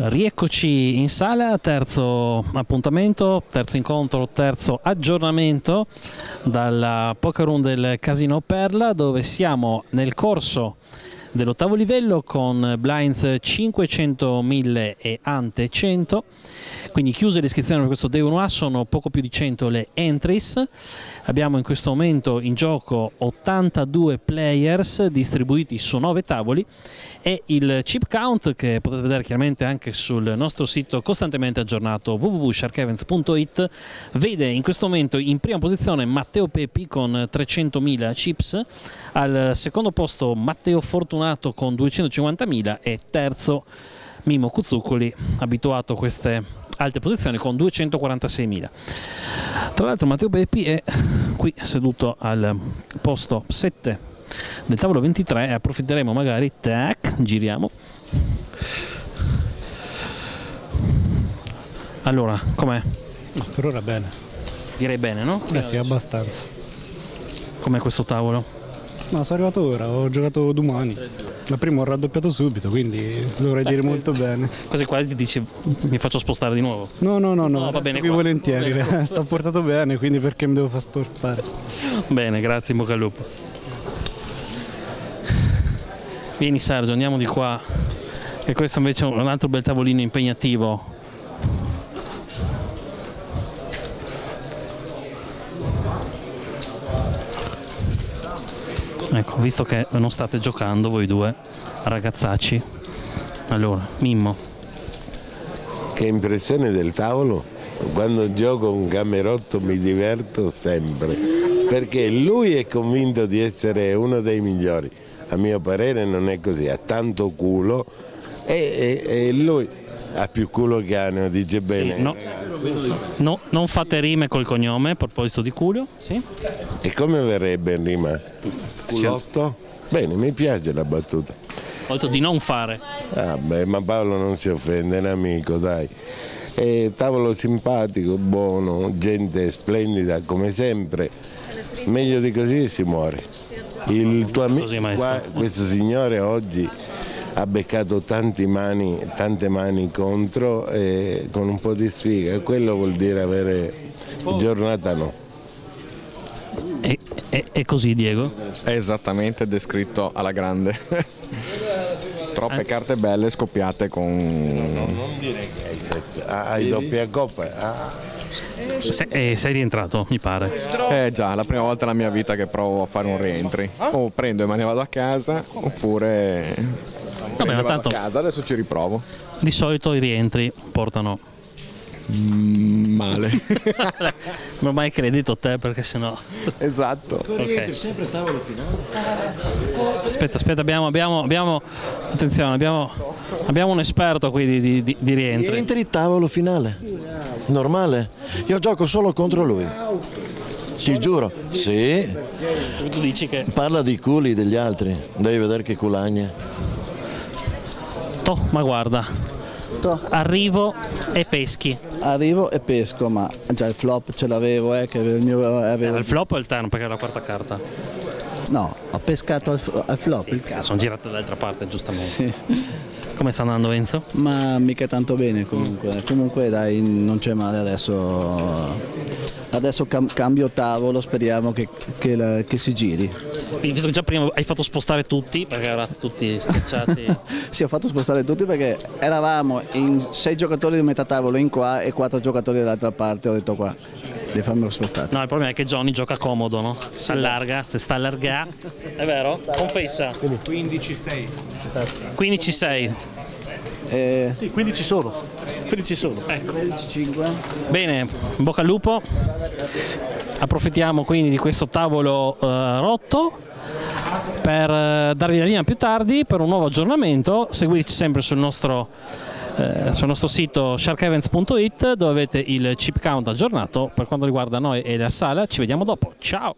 Rieccoci in sala, terzo appuntamento, terzo incontro, terzo aggiornamento dalla Poker Room del Casino Perla dove siamo nel corso dell'ottavo livello con blinds 500, 1000 e ante 100 quindi chiuse le iscrizioni per questo Day 1A sono poco più di 100 le entries abbiamo in questo momento in gioco 82 players distribuiti su 9 tavoli e il chip count che potete vedere chiaramente anche sul nostro sito costantemente aggiornato www.sharkevents.it vede in questo momento in prima posizione Matteo Pepi con 300.000 chips al secondo posto Matteo Fortunato con 250.000 e terzo Mimo Cuzzuccoli abituato a queste alte posizioni con 246.000 tra l'altro Matteo Pepi è qui seduto al posto 7 del tavolo 23 e approfitteremo magari, tac, giriamo. Allora, com'è? Per ora bene. Direi bene, no? Eh sì, abbastanza. Com'è questo tavolo? No, sono arrivato ora, ho giocato domani. La prima ho raddoppiato subito, quindi dovrei dire molto bene. Così qua ti dici mi faccio spostare di nuovo? No, no, no, no, no va bene qui volentieri, bene. sta portato bene, quindi perché mi devo far spostare? Bene, grazie, in bocca al lupo. Vieni Sergio, andiamo di qua. E questo invece è un altro bel tavolino impegnativo. Ecco, visto che non state giocando voi due ragazzacci, allora, Mimmo. Che impressione del tavolo? Quando gioco un camerotto mi diverto sempre, perché lui è convinto di essere uno dei migliori a mio parere non è così, ha tanto culo e, e, e lui ha più culo che anno, dice bene. Sì, no. No. non fate rime col cognome a proposito di culo. Sì. E come verrebbe in rima? Culotto? Bene, mi piace la battuta. Ho detto di non fare. Ah, beh, ma Paolo non si offende, è un amico, dai. E tavolo simpatico, buono, gente splendida come sempre. Meglio di così si muore. Il tuo amico, questo signore oggi ha beccato mani, tante mani contro e con un po' di sfiga, quello vuol dire avere giornata no. È, è, è così Diego? È esattamente descritto alla grande. Troppe eh. carte belle scoppiate con... No, no, non dire che hai, sette, hai doppia coppa. Ah. Se, eh, sei rientrato, mi pare. Eh già, la prima volta nella mia vita che provo a fare un rientri. O prendo e me ne vado a casa, oppure Vabbè, ma tanto a casa, adesso ci riprovo. Di solito i rientri portano Mm, male. non mai credito te perché sennò. Esatto. Okay. sempre tavolo finale. Aspetta, aspetta, abbiamo, abbiamo, abbiamo attenzione, abbiamo, abbiamo, un esperto qui di, di, di rientri. Rientri tavolo finale. Normale. Io gioco solo contro lui. Ti giuro. Sì. Tu dici che. Parla di culi degli altri. Devi vedere che culagna. Toh, ma guarda, Arrivo e peschi. Arrivo e pesco, ma già il flop ce l'avevo, eh, che il mio avevo... Il flop o il turn perché è la quarta carta? No, ho pescato al, al flop. Sì, il sono girate dall'altra parte, giustamente. Sì. Come sta andando Enzo? Ma mica tanto bene comunque. Comunque dai, non c'è male adesso. Adesso cam cambio tavolo, speriamo che, che, la, che si giri. Visto che già prima hai fatto spostare tutti, perché eravate tutti schiacciati. sì, ho fatto spostare tutti perché eravamo in sei giocatori di metà tavolo in qua e quattro giocatori dall'altra parte, ho detto qua, devi farmelo spostare. No, il problema è che Johnny gioca comodo, no? Si allarga, se sta allargando. È vero? Confessa. 15-6. 15-6. Eh... Sì, 15 solo. 15 solo. Ecco. 15 Bene, bocca al lupo approfittiamo quindi di questo tavolo eh, rotto per eh, darvi la linea più tardi per un nuovo aggiornamento seguiteci sempre sul nostro, eh, sul nostro sito sharkevents.it dove avete il chip count aggiornato per quanto riguarda noi e la sala ci vediamo dopo ciao